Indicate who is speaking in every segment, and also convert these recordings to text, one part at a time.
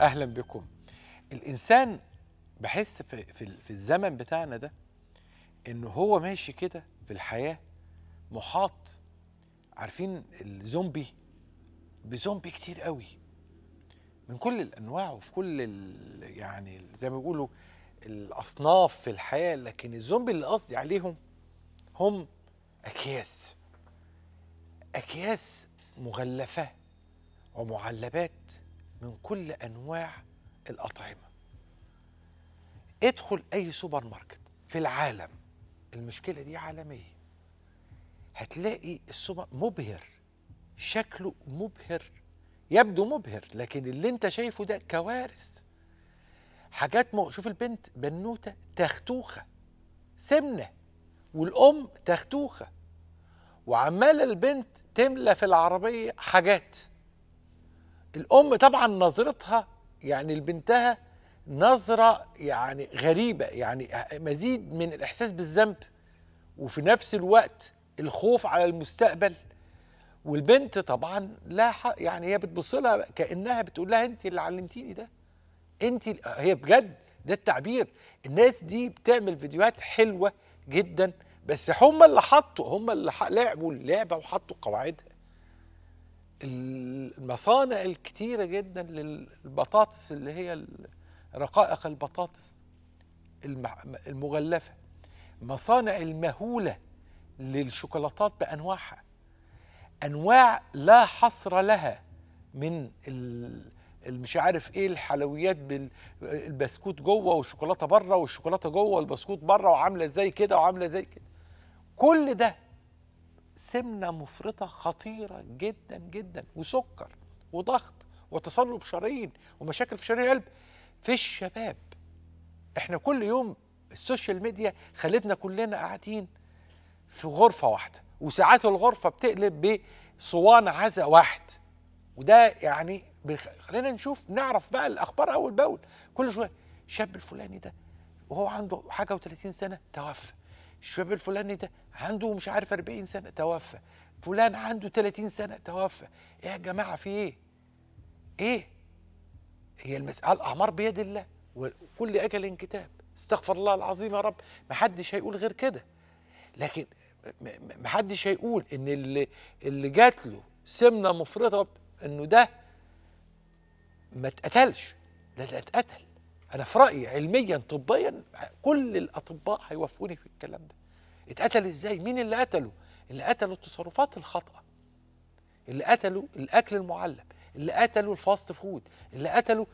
Speaker 1: أهلا بكم. الإنسان بحس في في, في الزمن بتاعنا ده انه هو ماشي كده في الحياة محاط. عارفين الزومبي؟ بزومبي كتير قوي. من كل الأنواع وفي كل يعني زي ما بيقولوا الأصناف في الحياة لكن الزومبي اللي قصدي عليهم هم أكياس. أكياس مغلفة ومعلبات من كل أنواع الأطعمة. ادخل أي سوبر ماركت في العالم المشكلة دي عالمية هتلاقي السوبر مبهر شكله مبهر يبدو مبهر لكن اللي انت شايفه ده كوارث. حاجات مو... شوف البنت بنوتة تختوخة سمنة والأم تختوخة. وعماله البنت تملى في العربية حاجات. الأم طبعا نظرتها يعني لبنتها نظرة يعني غريبة يعني مزيد من الإحساس بالذنب. وفي نفس الوقت الخوف على المستقبل. والبنت طبعا لا يعني هي بتبص لها كأنها بتقول لها انت اللي علمتيني ده. انت هي بجد ده التعبير. الناس دي بتعمل فيديوهات حلوة جدا. بس هم اللي حطوا هم اللي لعبوا اللعبة وحطوا قواعدها. المصانع الكتيرة جدا للبطاطس اللي هي رقائق البطاطس المغلفة. مصانع المهولة للشوكولاتات بأنواعها. أنواع لا حصر لها من المش عارف إيه الحلويات بالبسكوت جوه والشوكولاتة بره والشوكولاتة جوه والبسكوت بره وعاملة زي كده وعاملة زي كده. كل ده سمنة مفرطة خطيرة جدا جدا وسكر وضغط وتصلب شرايين ومشاكل في شرايين القلب. في الشباب إحنا كل يوم ال social media خلتنا كلنا قاعدين في غرفة واحدة وساعات الغرفة بتقلب بصوان عزا واحد. وده يعني خلينا نشوف نعرف بقى الأخبار أول بأول. كل شوية الشاب الفلاني ده وهو عنده حاجة و30 سنة توفى. الشاب الفلاني ده عنده مش عارف 40 سنة توفى. فلان عنده 30 سنة توفى. إيه يا جماعة في إيه؟ إيه؟ هي المسألة الأعمار بيد الله وكل أجل كتاب استغفر الله العظيم يا رب. محدش هيقول غير كده. لكن م- م- محدش هيقول إن اللي اللي جات له سمنة مفرطة إنه ده ما اتقتلش ده اتقتل. أنا في رأيي علميا طبيا كل الأطباء هيوافقوني في الكلام ده. اتقتل إزاي؟ مين اللي قتله؟ اللي قتلوا التصرفات الخاطئة. اللي قتلوا الأكل المعلب. اللي قتلوا ال fast food. اللي قتلوا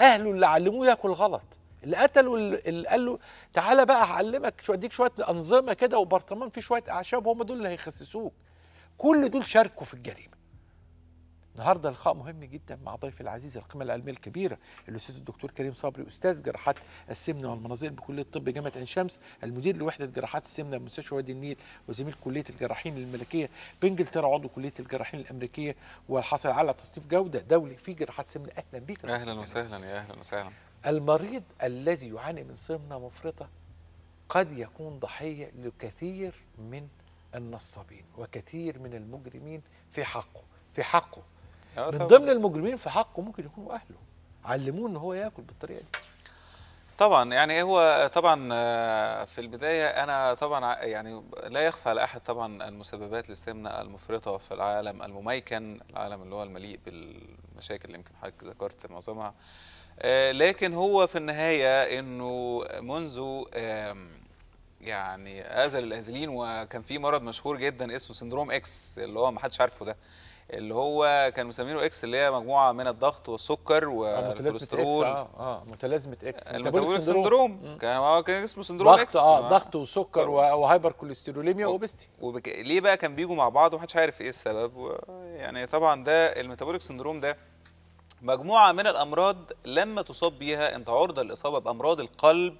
Speaker 1: أهله اللي علموه ياكل غلط. اللي قتلوا اللي قال له تعالى بقى هعلمك شو أديك شوية أنظمة كده وبرطمان فيه شوية أعشاب هم دول اللي هيخسسوك. كل دول شاركوا في الجريمة. النهارده لقاء مهم جدا مع ضيفي العزيز القيمة العلمية الكبيره الأستاذ الدكتور كريم صبري أستاذ جراحات السمنة والمناظير بكلية الطب جامعة عين شمس المدير لوحدة جراحات السمنة بمستشفى وادي النيل وزميل كلية الجراحين الملكية بإنجلترا عضو كلية الجراحين الأمريكية والحاصل على تصنيف جودة دولي في جراحات سمنة. أهلا بيك أهلا.
Speaker 2: وسهلا يا أهلا وسهلا.
Speaker 1: المريض الذي يعاني من سمنة مفرطة قد يكون ضحية لكثير من النصابين وكثير من المجرمين في حقه في حقه. من
Speaker 2: طبعاً.
Speaker 1: ضمن المجرمين في حقه ممكن يكونوا أهله. علموه إن هو يأكل بالطريقة دي.
Speaker 2: طبعا يعني هو طبعا آه، في البداية أنا طبعا يعني لا يخفى على أحد طبعا المسببات للسمنة المفرطة في العالم المميكن العالم اللي هو المليء بالمشاكل اللي يمكن حضرتك ذكرت معظمها. آه، لكن هو في النهاية إنه منذ يعني ازل الازلين وكان في مرض مشهور جدا اسمه syndrome X اللي هو ما حدش عارفه ده اللي هو كان مسمينه X اللي هي مجموعة من الضغط والسكر
Speaker 1: آه، متلازمه
Speaker 2: والكوليسترول.
Speaker 1: X آه آه متلازمه X.
Speaker 2: ال
Speaker 1: metabolic
Speaker 2: syndrome. كان هو كان اسمه syndrome
Speaker 1: ضغط X.
Speaker 2: آه
Speaker 1: ضغط وسكر و hypercholesterolemia
Speaker 2: و
Speaker 1: obesity
Speaker 2: وبك... ليه بقى كان بيجوا مع بعض؟ ومحدش عارف إيه السبب. و... يعني طبعا ده ال metabolic syndrome ده مجموعة من الأمراض لما تصاب بيها انت عرضة للإصابة بأمراض القلب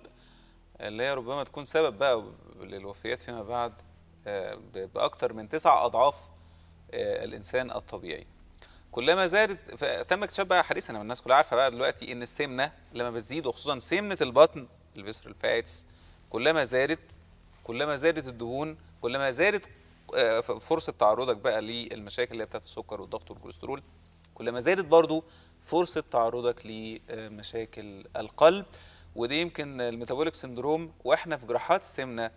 Speaker 2: اللي هي ربما تكون سبب بقى للوفيات فيما بعد آه، ب- بأكتر من تسع أضعاف آه، الإنسان الطبيعي. كلما زادت تم اكتشاف بقى حديثا والناس كلها عارفة بقى دلوقتي إن السمنة لما بتزيد وخصوصا سمنة البطن ال visceral fats كلما زادت كلما زادت الدهون كلما زادت آه، فرصة تعرضك بقى للمشاكل اللي هي بتاعت السكر والضغط والكوليسترول كلما زادت برضو فرصة تعرضك لمشاكل القلب. ودي يمكن ال metabolic syndrome وإحنا في جراحات السمنة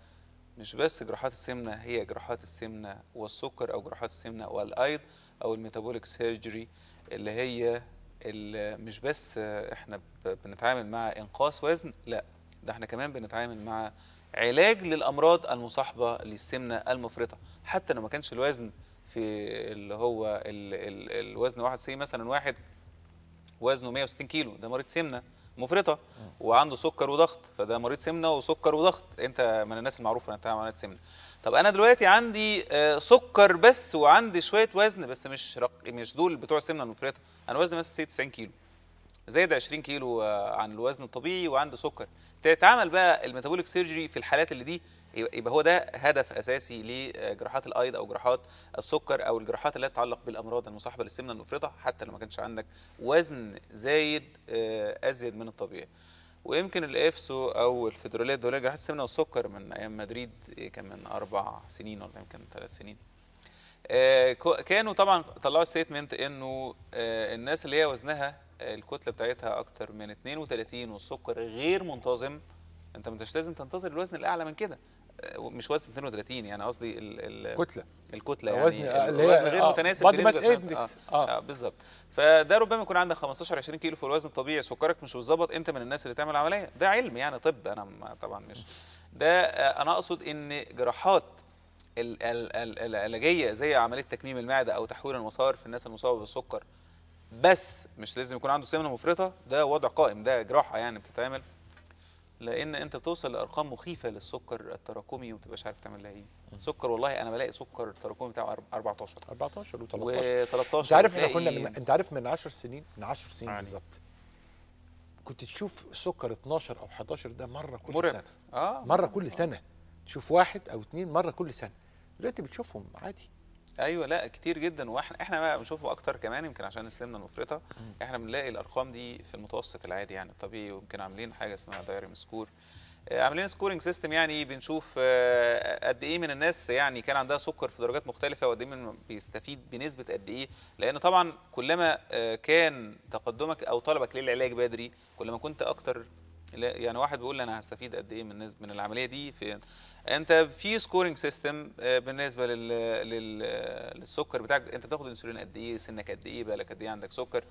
Speaker 2: مش بس جراحات السمنة هي جراحات السمنة والسكر أو جراحات السمنة والأيض أو ال metabolic surgery اللي هي اللي مش بس إحنا بنتعامل مع إنقاص وزن لا ده إحنا كمان بنتعامل مع علاج للأمراض المصاحبة للسمنة المفرطة. حتى لو ما كانش الوزن في اللي هو ال ال الوزن واحد سي مثلا واحد وزنه 160 كيلو ده مريض سمنة. مفرطة وعنده سكر وضغط فده مريض سمنة وسكر وضغط. أنت من الناس المعروفة بتعمل عمليه سمنة. طب أنا دلوقتي عندي آه، سكر بس وعندي شوية وزن بس مش رق... مش دول بتوع السمنة المفرطة. أنا وزني مثلا 90 كيلو. زايد 20 كيلو آه، عن الوزن الطبيعي وعنده سكر. تتعمل بقى الميتابوليك سيرجري في الحالات اللي دي يبقى هو ده هدف أساسي لجراحات الأيض أو جراحات السكر أو الجراحات التي تتعلق بالأمراض المصاحبة للسمنة المفرطة حتى لو ما كانش عندك وزن زايد آه، أزيد من الطبيعي. ويمكن الإفسو أو الفيدرالية الدولية لجراحات السمنة والسكر من أيام مدريد إيه، كان من أربع سنين ولا يمكن ثلاث سنين. آه، كانوا طبعا طلعوا ستيتمنت إنه آه، الناس اللي هي وزنها الكتلة بتاعتها أكتر من 32 والسكر غير منتظم أنت مش لازم تنتظر الوزن الأعلى من كده. مش وزن 32 يعني قصدي ال- ال-
Speaker 1: كتلة
Speaker 2: الكتلة يعني
Speaker 1: وزن-
Speaker 2: الوزن غير
Speaker 1: آه،
Speaker 2: متناسب بنسبة
Speaker 1: index.
Speaker 2: آه.
Speaker 1: آه.
Speaker 2: بالظبط فده ربما يكون عندك 15 20 كيلو في الوزن الطبيعي سكرك مش متظبط انت من الناس اللي تعمل عملية ده علم يعني طب أنا طبعا مش ده آه، أنا أقصد إن جراحات ال- ال- ال- العلاجيه زي عملية تكميم المعدة أو تحويل المسار في الناس المصابة بالسكر بس مش لازم يكون عنده سمنة مفرطة ده وضع قائم ده جراحة يعني بتتعمل لأن انت توصل لارقام مخيفه للسكر التراكمي وما تبقاش عارف تعمل لها إيه. سكر والله أنا بلاقي سكر التراكمي بتاعه 14
Speaker 1: 14 و13
Speaker 2: و13
Speaker 1: انت عارف إحنا كنا من انت عارف من 10 سنين من 10 سنين
Speaker 2: يعني.
Speaker 1: بالظبط. كنت تشوف سكر 12 أو 11 ده مرة كل
Speaker 2: مرعب.
Speaker 1: سنة.
Speaker 2: آه.
Speaker 1: مرة كل سنة. تشوف واحد أو اتنين مرة كل سنة. دلوقتي بتشوفهم عادي.
Speaker 2: أيوه لأ كتير جدا. وإحنا إحنا بقى بنشوفه أكتر كمان يمكن عشان السمنه المفرطة إحنا بنلاقي الأرقام دي في المتوسط العادي يعني الطبيعي. ويمكن عاملين حاجة اسمها DiaRem score آه، عاملين scoring system يعني بنشوف آه، قد إيه من الناس يعني كان عندها سكر في درجات مختلفة وقد إيه من بيستفيد بنسبة قد إيه. لأن طبعا كلما آه، كان تقدمك أو طلبك للعلاج بدري كلما كنت أكتر يعني واحد بيقول لي أنا هستفيد قد إيه من من العملية دي في أنت في scoring system بالنسبة لل... لل... للسكر بتاعك أنت بتاخد انسولين قد إيه سنك قد إيه بقالك قد إيه عندك سكر؟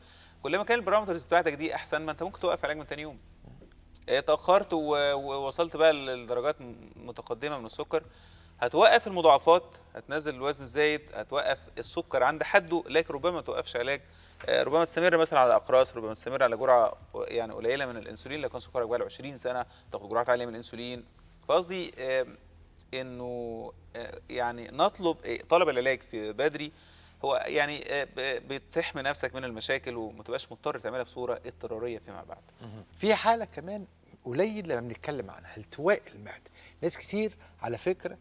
Speaker 2: كلما كان ال parameters بتاعتك دي أحسن ما أنت ممكن توقف علاج من تاني يوم. اتأخرت ووصلت بقى لدرجات متقدمة من السكر. هتوقف المضاعفات هتنزل الوزن الزايد هتوقف السكر عند حده لكن ربما ما توقفش علاج. آه، ربما تستمر مثلا على أقراص ربما تستمر على جرعة يعني قليلة من الإنسولين لو كان سكرك بقى له 20 سنة تاخد جرعات عالية من الإنسولين. فقصدي إنه آه، يعني نطلب آه، طلب العلاج في بدري. هو يعني بتحمي نفسك من المشاكل وما تبقاش مضطر تعملها بصورة اضطرارية فيما بعد.
Speaker 1: في حالة كمان قليل لما بنتكلم عنها التواء المعدة. ناس كتير على فكرة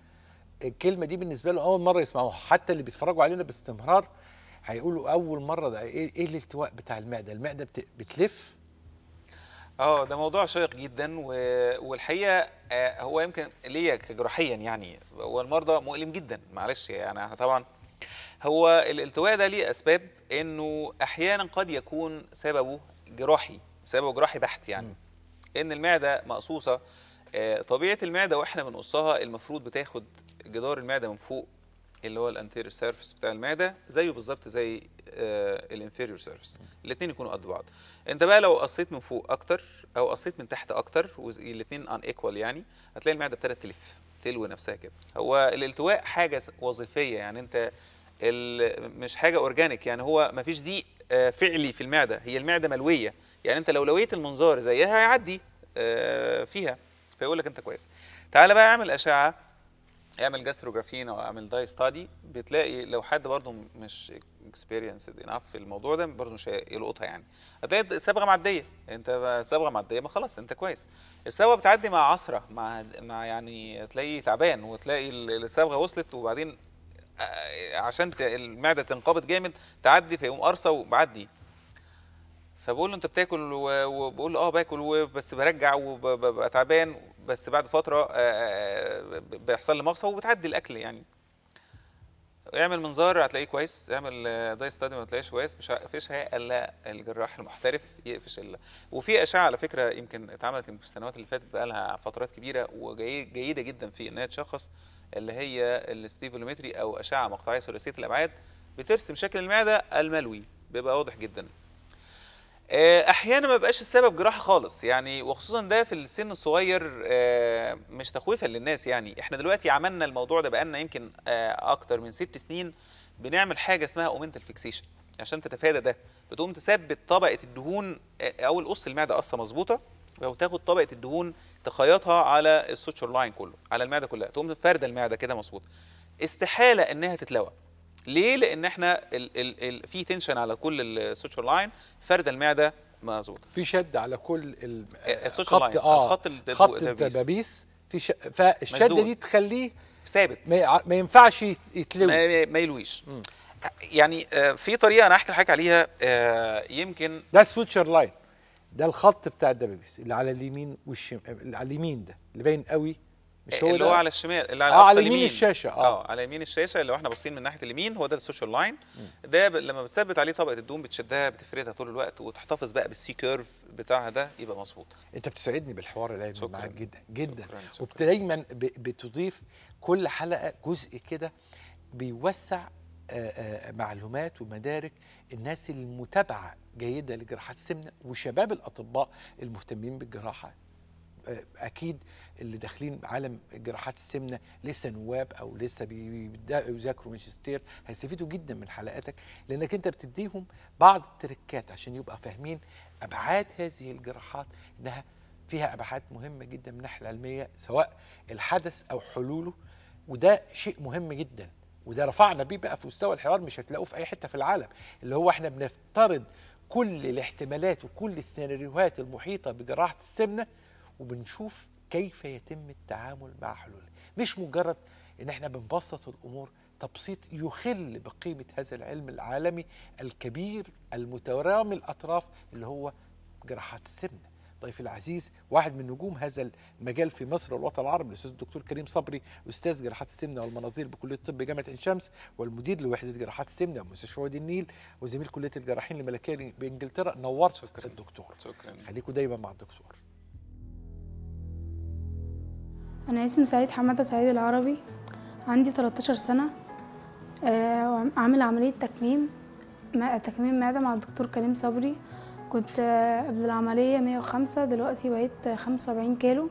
Speaker 1: الكلمة دي بالنسبة لهم أول مرة يسمعوها. حتى اللي بيتفرجوا علينا باستمرار هيقولوا أول مرة ده إيه إيه الالتواء بتاع المعدة؟ المعدة بت- بتلف؟
Speaker 2: آه ده موضوع شيق جدا و... والحقيقة آه، هو يمكن ليا كجراحيا يعني هو المرضى مؤلم جدا معلش يعني إحنا طبعا هو الالتواء ده ليه أسباب؟ إنه أحيانا قد يكون سببه جراحي سببه جراحي بحت يعني. إن المعدة مقصوصة طبيعة المعدة وإحنا بنقصها المفروض بتاخد جدار المعدة من فوق اللي هو ال anterior surface بتاع المعدة زيه بالظبط زي ال inferior surface. الاثنين يكونوا قد بعض. انت بقى لو قصيت من فوق أكتر أو قصيت من تحت أكتر والاثنين unequal يعني هتلاقي المعدة ابتدت تلف تلوي نفسها كده. هو الالتواء حاجة وظيفية يعني انت مش حاجة organic يعني هو ما فيش ضيق آه، فعلي في المعدة هي المعدة ملوية. يعني انت لو لويت المنظار زيها هيعدي آه، فيها. فيقول لك انت كويس. تعال بقى اعمل أشعة اعمل Gastrografin أو اعمل dye study بتلاقي لو حد برضه مش experienced enough في الموضوع ده برضه مش هيلقطها يعني. هتلاقي الصبغه معدية. انت الصبغه معدية ما خلاص انت كويس. الصبغه بتعدي مع عصرة مع مع يعني تلاقيه تعبان وتلاقي ال- الصبغه وصلت وبعدين آه، عشان المعدة تنقبض جامد تعدي فيقوم قرصة وتعدي. فبقول له انت بتاكل وبقول له آه باكل بس برجع وببقى تعبان بس بعد فترة آه، آه، ب- بيحصل لي مغصة وبتعدي الأكل يعني. اعمل منظار هتلاقيه كويس اعمل آه، dye study ما تلاقيش كويس مش هيقفش الا الجراح المحترف يقفش الا وفي أشعة على فكرة يمكن اتعملت في السنوات اللي فاتت بقى لها فترات كبيرة وجيده جدا في انها تشخص اللي هي ال CT volumetry أو أشعة مقطعية ثلاثية الأبعاد بترسم شكل المعدة الملوي بيبقى واضح جدا. آه، أحيانا ما بقاش السبب جراحة خالص يعني وخصوصا ده في السن الصغير آه، مش تخويفا للناس يعني. إحنا دلوقتي عملنا الموضوع ده بقالنا يمكن آه، أكتر من ست سنين بنعمل حاجة اسمها omental fixation عشان تتفادى ده. بتقوم تثبت طبقة الدهون آه، أو القص المعدة قصة مظبوطة وتاخد طبقة الدهون تخيطها على ال suture line كله على المعدة كلها تقوم فارده المعدة كده مظبوط. استحالة إنها تتلوى. ليه؟ لأن إحنا ال ال ال في tension على كل ال suture line فرده المعدة مظبوطه
Speaker 1: في شد على كل ال-
Speaker 2: آه، السوشيال
Speaker 1: خط
Speaker 2: لاين،
Speaker 1: آه
Speaker 2: الخط الدب-
Speaker 1: خط
Speaker 2: الدبابيس.
Speaker 1: في ش... فالشدة
Speaker 2: مشدود.
Speaker 1: دي تخليه
Speaker 2: ثابت.
Speaker 1: ما, ما ينفعش يت- يتلوي
Speaker 2: ما, ما يلويش. يعني آه، في طريقة أنا هحكي لحضرتك عليها آه، يمكن
Speaker 1: ده ال suture line ده الخط بتاع الدبابيس اللي على اليمين والشم... اللي على اليمين ده اللي باين قوي. مش هو
Speaker 2: اللي هو على الشمال اللي على
Speaker 1: آه، على يمين. الشاشة، آه.
Speaker 2: آه على يمين الشاشة اللي إحنا باصين من ناحية اليمين هو ده ال suture line ده. لما بتثبت عليه طبقة الدهون بتشدها بتفردها طول الوقت وتحتفظ بقى بال C curve بتاعها ده يبقى مظبوط
Speaker 1: أنت بتسعدني بالحوار
Speaker 2: شكراً.
Speaker 1: معاك جدا جدا. ودايما ب- بتضيف كل حلقة جزء كده بيوسع آه، آه، معلومات ومدارك الناس المتابعة جيدة لجراحات السمنة وشباب الأطباء المهتمين بالجراحة أكيد اللي داخلين عالم جراحات السمنة لسه نواب أو لسه بي- بيبدأوا يذاكروا ماجستير هيستفيدوا جدا من حلقاتك لأنك أنت بتديهم بعض التركات عشان يبقى فاهمين أبعاد هذه الجراحات إنها فيها أبعاد مهمة جدا من الناحية العلمية سواء الحدث أو حلوله وده شيء مهم جدا وده رفعنا بيه بقى في مستوى الحوار مش هتلاقوه في أي حتة في العالم اللي هو إحنا بنفترض كل الاحتمالات وكل السيناريوهات المحيطة بجراحة السمنة وبنشوف كيف يتم التعامل مع حلولها مش مجرد إن إحنا بنبسط الأمور تبسيط يخل بقيمة هذا العلم العالمي الكبير المترامي الأطراف اللي هو جراحات السمنه ضيفي العزيز واحد من نجوم هذا المجال في مصر والوطن العربي الأستاذ الدكتور كريم صبري أستاذ جراحات السمنة والمناظير بكلية الطب جامعة عين شمس والمدير لوحدة جراحات السمنة ومستشفى وادي النيل وزميل كلية الجراحين الملكيه بإنجلترا نورت
Speaker 2: شكراً.
Speaker 1: الدكتور.
Speaker 2: شكرا.
Speaker 1: خليكم دايما مع الدكتور.
Speaker 3: أنا اسمي سعيد حمادة سعيد العربي. عندي 13 سنة. آه، عامل عملية تكميم تكميم معدة مع الدكتور كريم صبري. كنت آه، قبل العملية 105 دلوقتي بقيت 75 كيلو.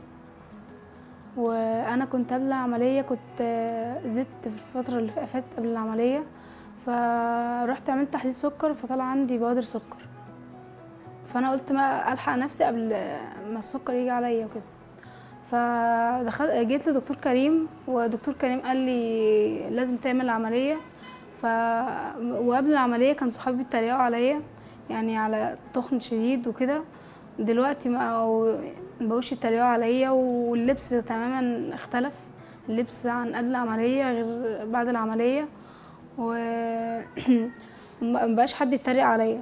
Speaker 3: وأنا كنت قبل العملية كنت آه، زدت في الفترة اللي فاتت قبل العملية. فرحت عملت تحليل سكر فطلع عندي بوادر سكر. فأنا قلت ما ألحق نفسي قبل ما السكر يجي عليا وكده. فدخل جيت لدكتور كريم ودكتور كريم قال لي لازم تعمل عملية. ف وقبل العملية كان صحابي بيتريقوا عليا يعني على تخن شديد وكده. دلوقتي ما مبقوش يتريقوا عليا واللبس تماما اختلف. اللبس عن قبل العملية غير بعد العملية. و مبقاش حد يتريق عليا.